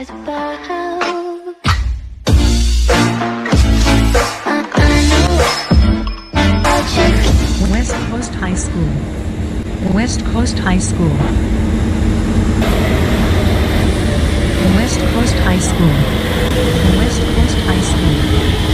West Coast High School. West Coast High School. West Coast High School. West Coast High School.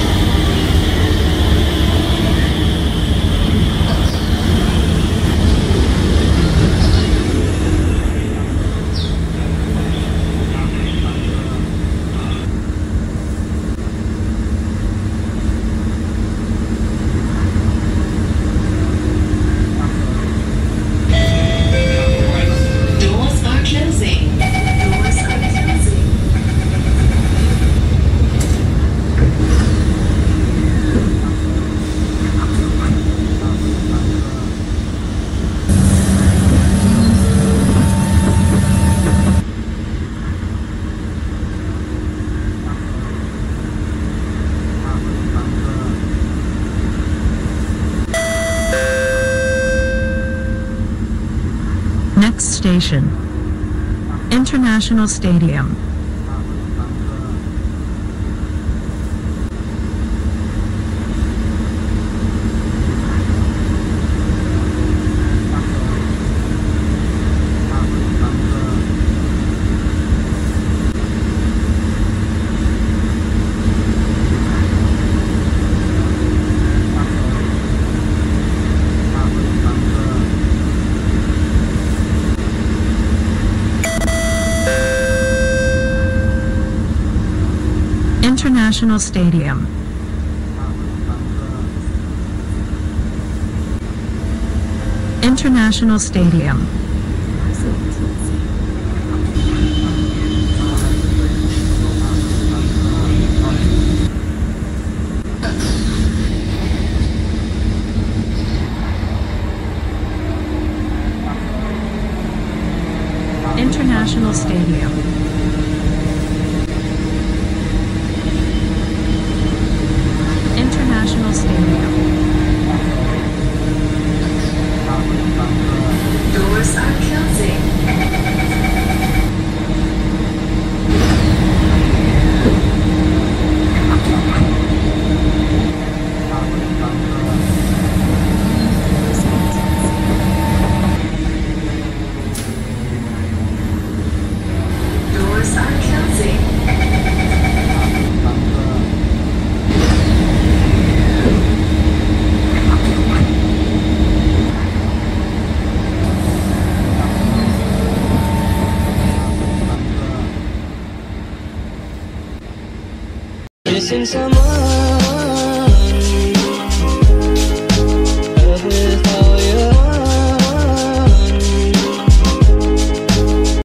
Doors are closing. Doors are closing. Next station. International Stadium. International Stadium. International Stadium. International Stadium. Missing someone